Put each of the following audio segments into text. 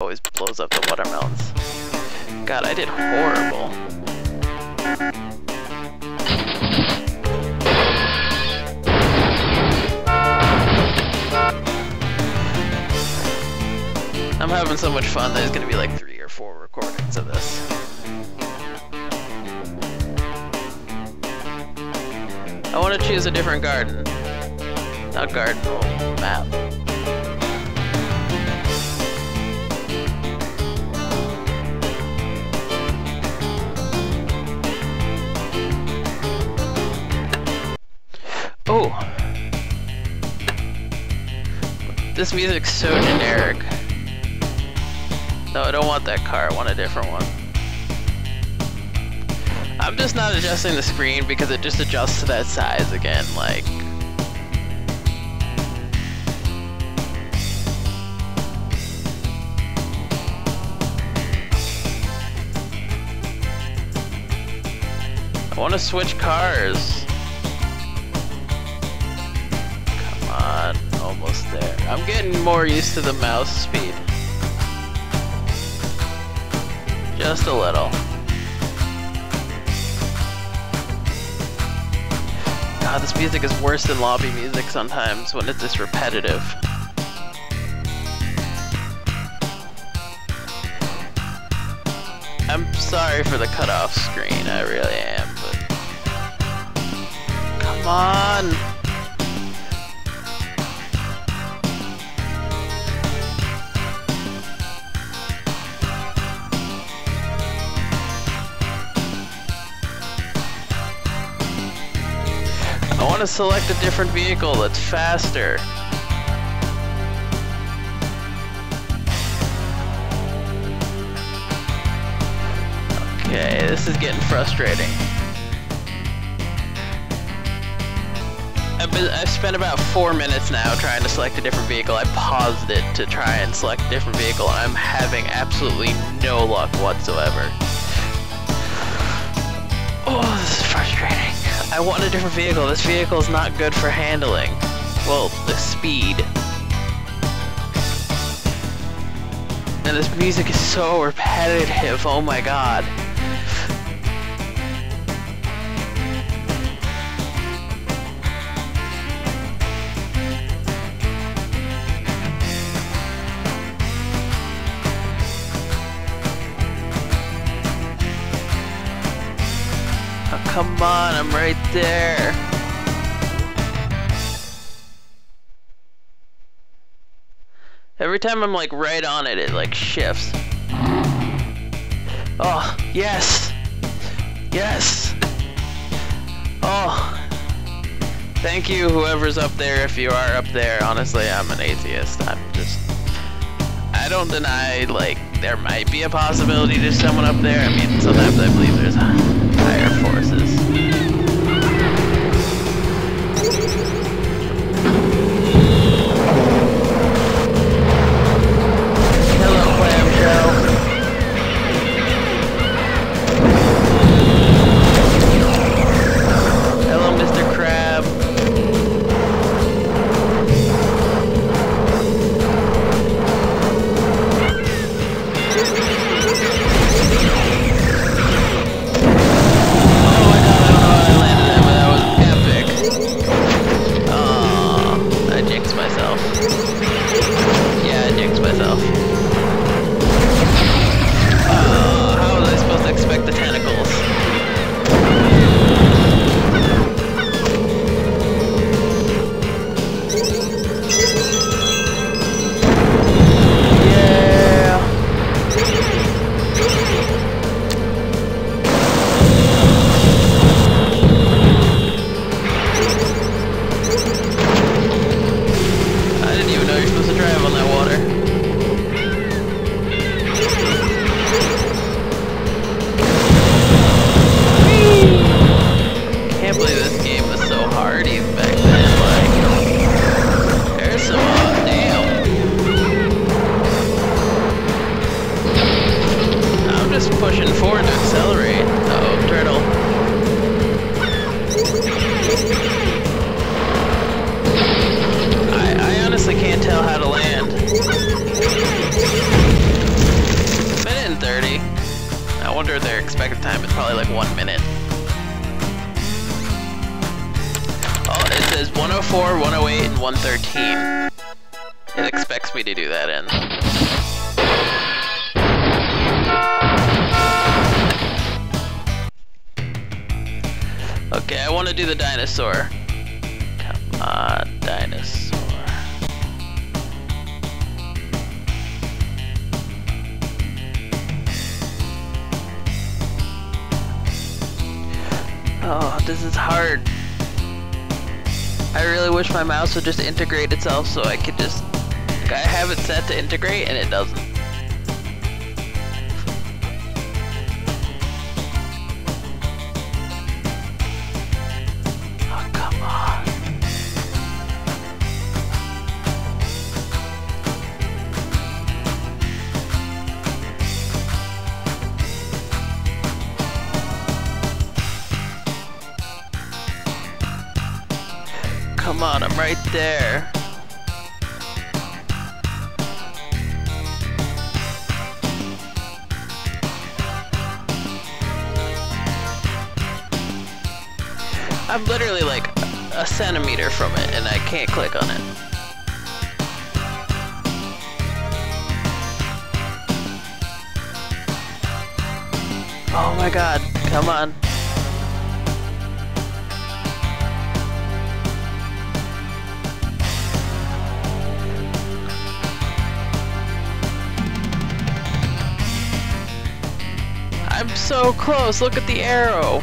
always blows up the watermelons. God, I did horrible. I'm having so much fun, there's gonna be like three or four recordings of this. I want to choose a different garden. Not garden, map. This music's so generic. No, I don't want that car, I want a different one. I'm just not adjusting the screen because it just adjusts to that size again, like... I want to switch cars. There. I'm getting more used to the mouse speed. Just a little. God, this music is worse than lobby music sometimes when it's this repetitive. I'm sorry for the cutoff screen, I really am, but... Come on! Want to select a different vehicle that's faster. Okay, this is getting frustrating. I've, been, I've spent about four minutes now trying to select a different vehicle. I paused it to try and select a different vehicle, and I'm having absolutely no luck whatsoever. Oh. I want a different vehicle. This vehicle is not good for handling. Well, the speed. And this music is so repetitive. Oh my god. Oh, come on, I'm right there. Every time I'm like right on it, it like shifts. Oh, yes! Yes! Oh! Thank you, whoever's up there, if you are up there. Honestly, I'm an atheist. I'm just... I don't deny, like, there might be a possibility there's someone up there. I mean, sometimes I believe there's higher 108, and 113. It expects me to do that in. Okay, I want to do the dinosaur. Come on, dinosaur. Oh, this is hard. I really wish my mouse would just integrate itself so I could just... I have it set to integrate and it doesn't. Come on, I'm right there. I'm literally like a centimeter from it and I can't click on it. Oh my god, come on. So close, look at the arrow.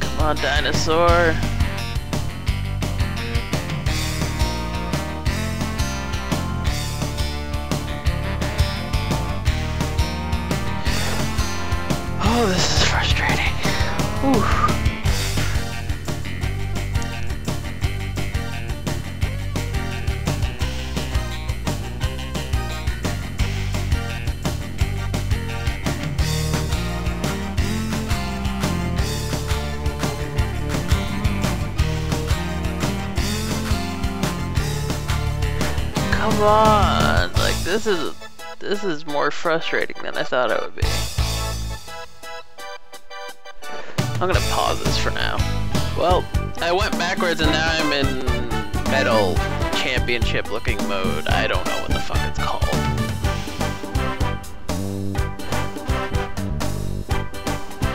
Come on, dinosaur. Oh, this is frustrating. Whew. This is this is more frustrating than I thought it would be. I'm gonna pause this for now. Well, I went backwards and now I'm in metal championship looking mode. I don't know what the fuck it's called.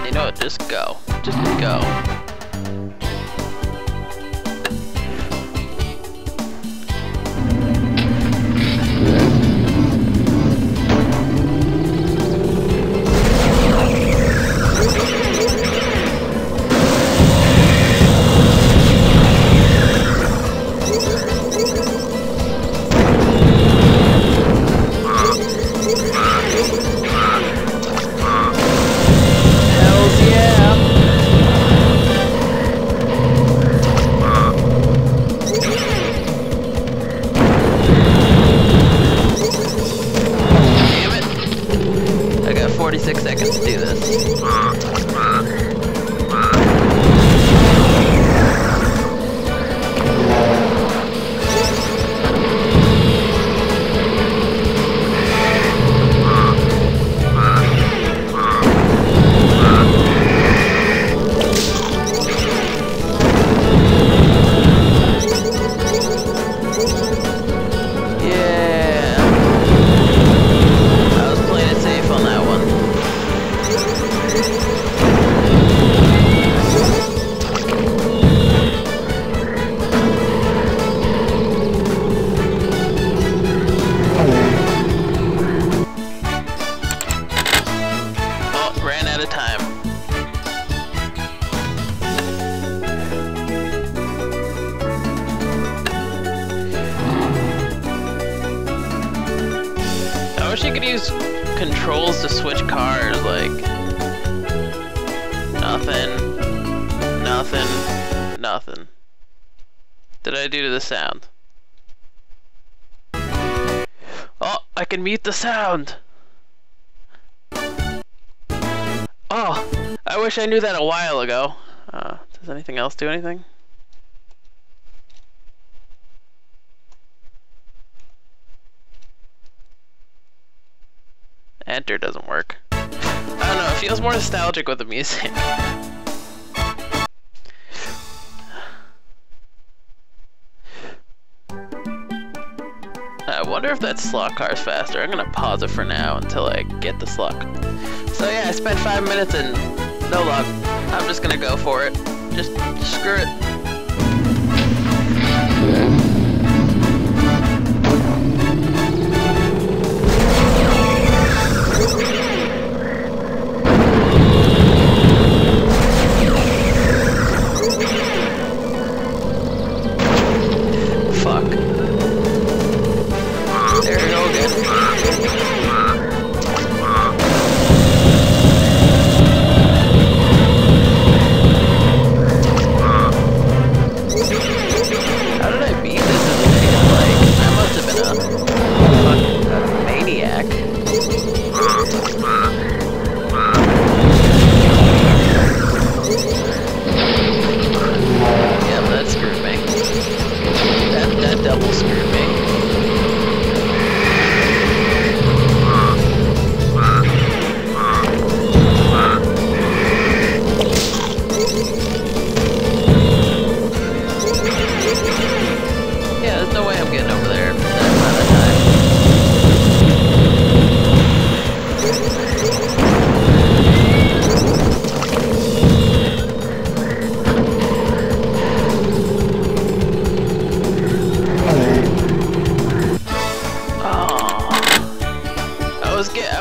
You know what, just go. Just go. 46 seconds to do this. Use controls to switch cars, like nothing, nothing, nothing. Did I do to the sound? Oh, I can mute the sound! Oh, I wish I knew that a while ago. Uh, does anything else do anything? Enter doesn't work. I don't know, it feels more nostalgic with the music. I wonder if that slot car is faster. I'm gonna pause it for now until I get the slot. So yeah, I spent five minutes and no luck. I'm just gonna go for it. Just, just screw it.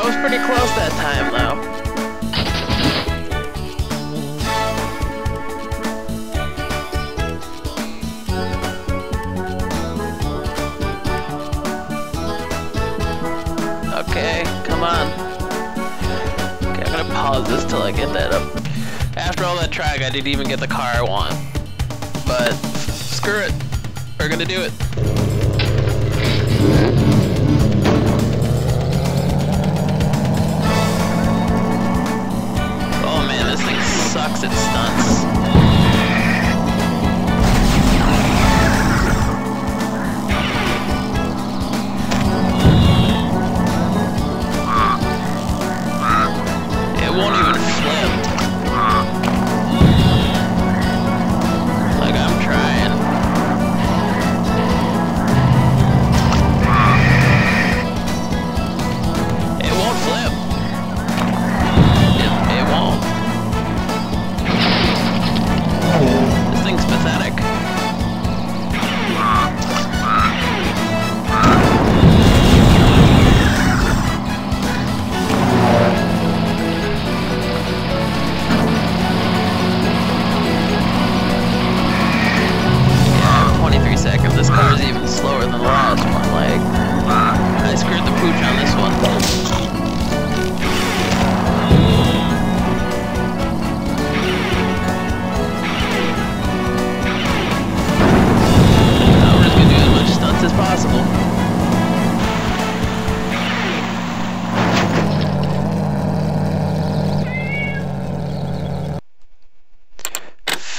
I was pretty close that time though. Okay, come on. Okay, I'm gonna pause this till I get that up. After all that track, I didn't even get the car I want. But screw it. We're gonna do it. Sucks at stunts.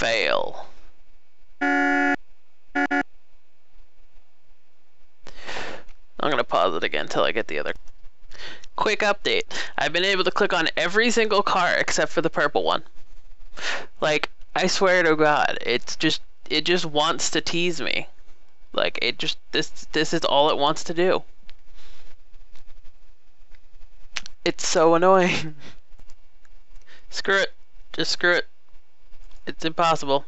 Fail. I'm gonna pause it again until I get the other. Quick update. I've been able to click on every single car except for the purple one. Like, I swear to God, it's just it just wants to tease me. Like it just this this is all it wants to do. It's so annoying. screw it. Just screw it. It's impossible.